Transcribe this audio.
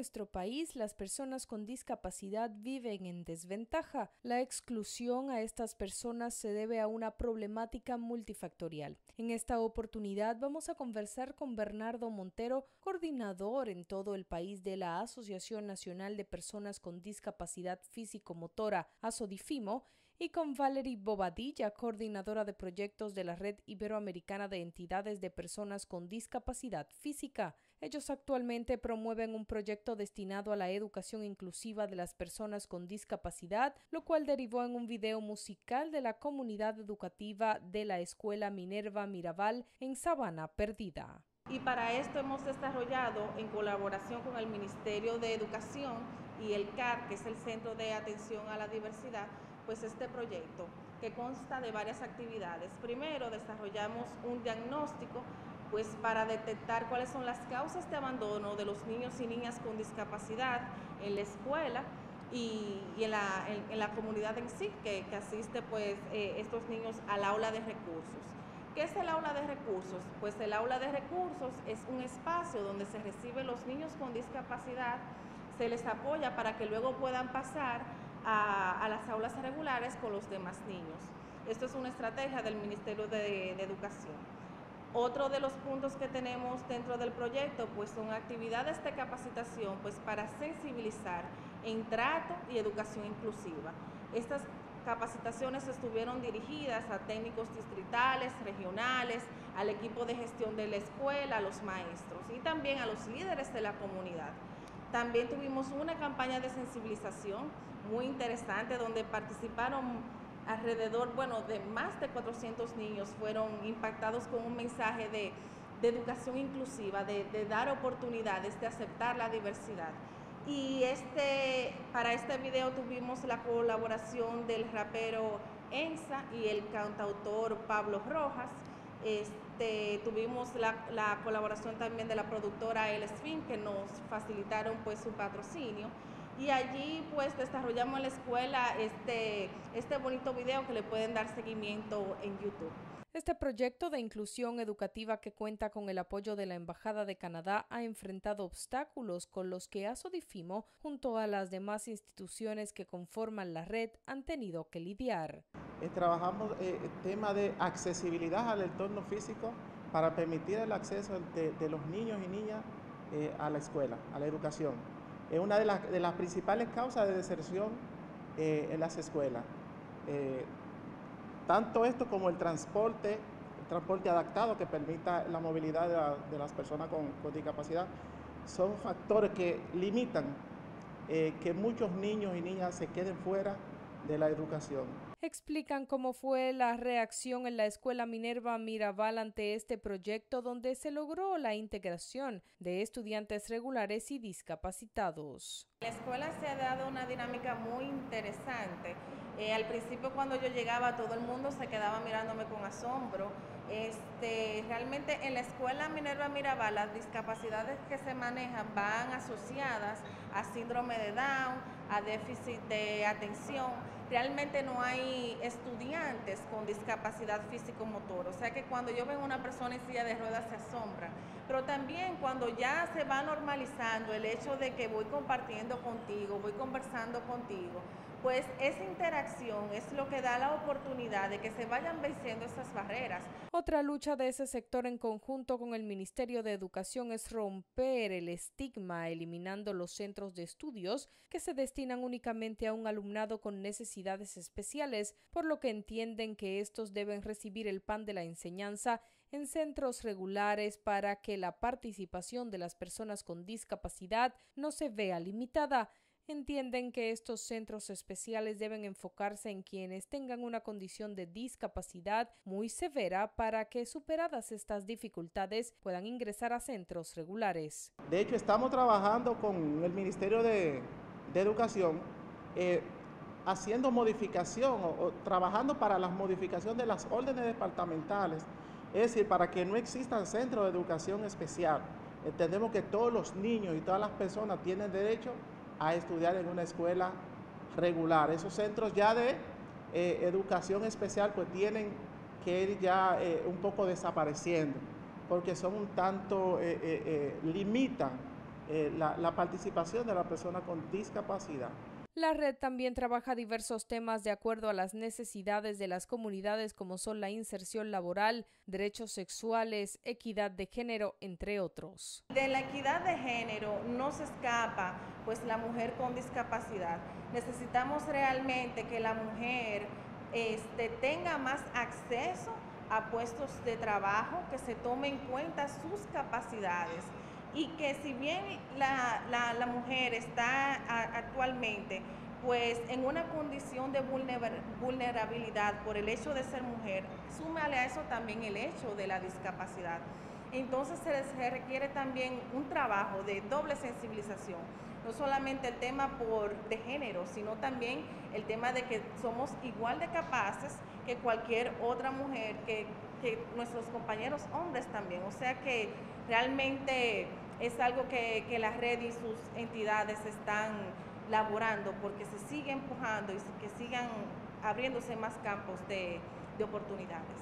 nuestro país las personas con discapacidad viven en desventaja. La exclusión a estas personas se debe a una problemática multifactorial. En esta oportunidad vamos a conversar con Bernardo Montero, coordinador en todo el país de la Asociación Nacional de Personas con Discapacidad Físico-Motora, ASODIFIMO, y con Valerie Bobadilla, coordinadora de proyectos de la Red Iberoamericana de Entidades de Personas con Discapacidad Física. Ellos actualmente promueven un proyecto destinado a la educación inclusiva de las personas con discapacidad, lo cual derivó en un video musical de la comunidad educativa de la Escuela Minerva Mirabal en Sabana Perdida. Y para esto hemos desarrollado, en colaboración con el Ministerio de Educación y el CAR, que es el Centro de Atención a la Diversidad, pues este proyecto que consta de varias actividades. Primero desarrollamos un diagnóstico pues para detectar cuáles son las causas de abandono de los niños y niñas con discapacidad en la escuela y, en, la, comunidad en sí, que, asiste pues eh, estos niños al aula de recursos. ¿Qué es el aula de recursos? Pues el aula de recursos es un espacio donde se reciben los niños con discapacidad, se les apoya para que luego puedan pasar a, las aulas regulares con los demás niños. Esto es una estrategia del Ministerio de, Educación. Otro de los puntos que tenemos dentro del proyecto pues son actividades de capacitación pues para sensibilizar en trato y educación inclusiva. Estas capacitaciones estuvieron dirigidas a técnicos distritales, regionales, al equipo de gestión de la escuela, a los maestros y también a los líderes de la comunidad. También tuvimos una campaña de sensibilización muy interesante donde participaron alrededor, bueno, de más de 400 niños fueron impactados con un mensaje de, educación inclusiva, de, dar oportunidades, de aceptar la diversidad. Y este, para este video tuvimos la colaboración del rapero Ensa y el cantautor Pablo Rojas. Este, tuvimos la, colaboración también de la productora El Spin que nos facilitaron pues su patrocinio y allí pues desarrollamos en la escuela este, este bonito video que le pueden dar seguimiento en YouTube. Este proyecto de inclusión educativa que cuenta con el apoyo de la Embajada de Canadá ha enfrentado obstáculos con los que ASODIFIMO, junto a las demás instituciones que conforman la red, han tenido que lidiar. Eh, trabajamos el eh, tema de accesibilidad al entorno físico para permitir el acceso de, los niños y niñas eh, a la escuela, a la educación. Es una de, de las principales causas de deserción en las escuelas tanto esto como el transporte, el transporte adaptado que permita la movilidad de, las personas con, discapacidad, son factores que limitan eh, que muchos niños y niñas se queden fuera de la educación explican cómo fue la reacción en la Escuela Minerva Mirabal ante este proyecto donde se logró la integración de estudiantes regulares y discapacitados. La escuela se ha dado una dinámica muy interesante. Eh, al principio cuando yo llegaba todo el mundo se quedaba mirándome con asombro. Este, realmente en la escuela Minerva Mirabal las discapacidades que se manejan van asociadas a síndrome de Down, a déficit de atención. Realmente no hay estudiantes con discapacidad físico-motor, o sea que cuando yo veo una persona en silla de ruedas se asombra, pero también cuando ya se va normalizando el hecho de que voy compartiendo contigo, voy conversando contigo, pues esa interacción es lo que da la oportunidad de que se vayan venciendo esas barreras. Otra lucha de ese sector en conjunto con el Ministerio de Educación es romper el estigma eliminando los centros de estudios que se destinan únicamente a un alumnado con necesidades especiales, por lo que entienden que estos deben recibir el pan de la enseñanza en centros regulares para que la participación de las personas con discapacidad no se vea limitada entienden que estos centros especiales deben enfocarse en quienes tengan una condición de discapacidad muy severa para que superadas estas dificultades puedan ingresar a centros regulares. De hecho, estamos trabajando con el Ministerio de, Educación eh, haciendo modificación o, trabajando para la modificación de las órdenes departamentales, es decir, para que no existan centros de educación especial. Entendemos que todos los niños y todas las personas tienen derecho a estudiar en una escuela regular. Esos centros ya de eh, educación especial pues tienen que ir ya eh, un poco desapareciendo porque son un tanto, eh, limitan eh, la participación de la persona con discapacidad. La red también trabaja diversos temas de acuerdo a las necesidades de las comunidades como son la inserción laboral, derechos sexuales, equidad de género, entre otros. De la equidad de género no se escapa pues la mujer con discapacidad. Necesitamos realmente que la mujer este, tenga más acceso a puestos de trabajo, que se tome en cuenta sus capacidades y que si bien la, la, mujer está actualmente pues en una condición de vulnerabilidad por el hecho de ser mujer, súmale a eso también el hecho de la discapacidad. Entonces se, requiere también un trabajo de doble sensibilización, no solamente el tema por, de género, sino también el tema de que somos igual de capaces que cualquier otra mujer, que, que nuestros compañeros hombres también. O sea que realmente es algo que, que la red y sus entidades están laborando porque se sigue empujando y que sigan abriéndose más campos de, de oportunidades.